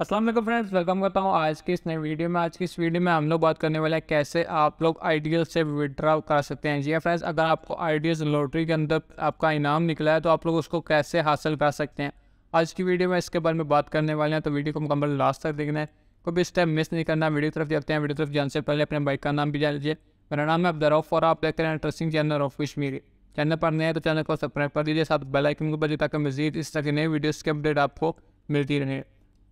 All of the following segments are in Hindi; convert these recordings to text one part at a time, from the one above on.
वालेकुम फ्रेंड्स वेलकम करता हूँ आज की इस नई वीडियो में। आज की इस वीडियो में हम लोग बात करने वाले हैं कैसे आप लोग आइडियल से विड्रॉ कर सकते हैं। जी फ्रेंड्स अगर आपको आइडियल्स लॉटरी के अंदर आपका इनाम निकला है तो आप लोग उसको कैसे हासिल कर सकते हैं। आज की वीडियो में इसके बारे में बात करने वाले हैं तो वीडियो को मुकम्मल लास्ट तक देखना है। कोई भी स्टेप मिस नहीं करना वीडियो तरफ़ देखते हैं। वीडियो तरफ़ जाने से पहले अपने बाइक का नाम भी जान लीजिए। मेरा नाम है अब्दरौफ और आप देखते हैं interesting channel of Kashmiri channel पर नए तो चैनल को सब्सक्राइब कर दीजिए। साथ बेल आइकन को बजे ताकि मजीद इस तरह की नई वीडियोस की अपडेट आपको मिलती रहे।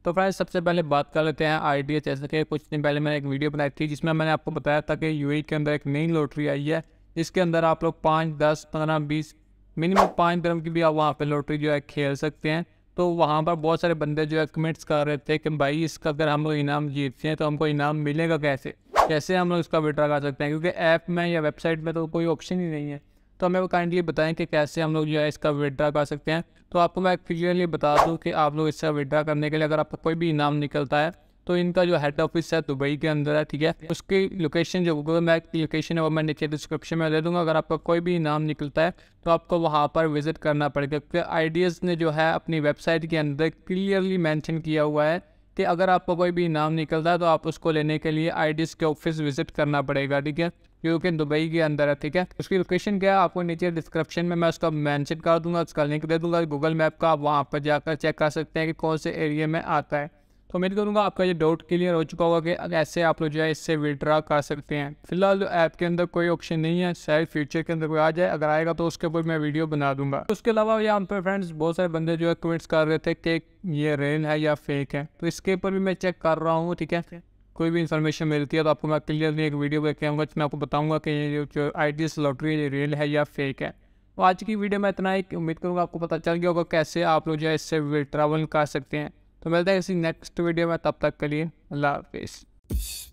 तो फ्रेंड्स सबसे पहले बात कर लेते हैं आई डी जैसे कि कुछ दिन पहले मैंने एक वीडियो बनाई थी, जिसमें मैंने आपको बताया था कि यू के अंदर एक नई लॉटरी आई है। जिसके अंदर आप लोग पाँच, दस, पंद्रह, बीस, मिनिमम पाँच दरम की भी आप वहाँ पर लॉटरी जो है खेल सकते हैं। तो वहाँ पर बहुत सारे बंदे जो है कमेंट्स कर रहे थे कि भाई, इसका अगर हम लोग इनाम जीतते हैं तो हमको इनाम मिलेगा कैसे? कैसे हम लोग इसका विड्रा कर सकते हैं? क्योंकि ऐप में या वेबसाइट में तो कोई ऑप्शन ही नहीं है। तो हमें वो काइंडली बताएँ कि कैसे हम लोग जो है इसका विड्रा कर सकते हैं। तो आपको मैं क्लियरली बता दूँ कि आप लोग इसका विड्रा करने के लिए अगर आपका कोई भी इनाम निकलता है तो इनका जो हेड ऑफ़िस है दुबई के अंदर है, ठीक है? उसकी लोकेशन जो गूगल मैप की लोकेशन है वो मैं नीचे डिस्क्रिप्शन में दे दूँगा। अगर आपका कोई भी इनाम निकलता है तो आपको वहाँ पर विज़िट करना पड़ेगा। क्योंकि आइडियाज़ ने जो है अपनी वेबसाइट के अंदर क्लियरली मैंशन किया हुआ है कि अगर आपको कोई भी इनाम निकलता है तो आप उसको लेने के लिए आई के ऑफ़िस विज़िट करना पड़ेगा, ठीक है? क्योंकि दुबई के अंदर है, ठीक है? उसकी लोकेशन क्या है? आपको नीचे डिस्क्रिप्शन में मैं उसका मैंशन कर दूँगा, उसका लिंक दे दूँगा गूगल मैप का आप वहाँ पर जाकर चेक कर सकते हैं कि कौन से एरिया में आता है। तो उम्मीद करूँगा आपका ये डाउट क्लियर हो चुका होगा कि ऐसे आप लोग जो है इससे विड्रा कर सकते हैं। फ़िलहाल ऐप के अंदर कोई ऑप्शन नहीं है, शायद फ्यूचर के अंदर कोई आ जाए, अगर आएगा तो उसके ऊपर मैं वीडियो बना दूँगा। उसके अलावा यहाँ पर फ्रेंड्स बहुत सारे बंदे जो है कमेंट्स कर रहे थे कि ये रेल है या फेक है। तो इसके ऊपर भी मैं चेक कर रहा हूँ, ठीक है? कोई भी इन्फॉर्मेशन मिलती है तो आपको मैं क्लियरली एक वीडियो लेके आऊँगा मैं आपको बताऊँगा कि ये जो आई टी लॉटरी रियल है या फेक है। तो आज की वीडियो में इतना ही। उम्मीद करूँगा आपको पता चल गया होगा कैसे आप लोग जो है इससे ट्रैवल कर सकते हैं। तो मिलता है इसी नेक्स्ट वीडियो में। तब तक के लिए अल्लाह हाफिज़।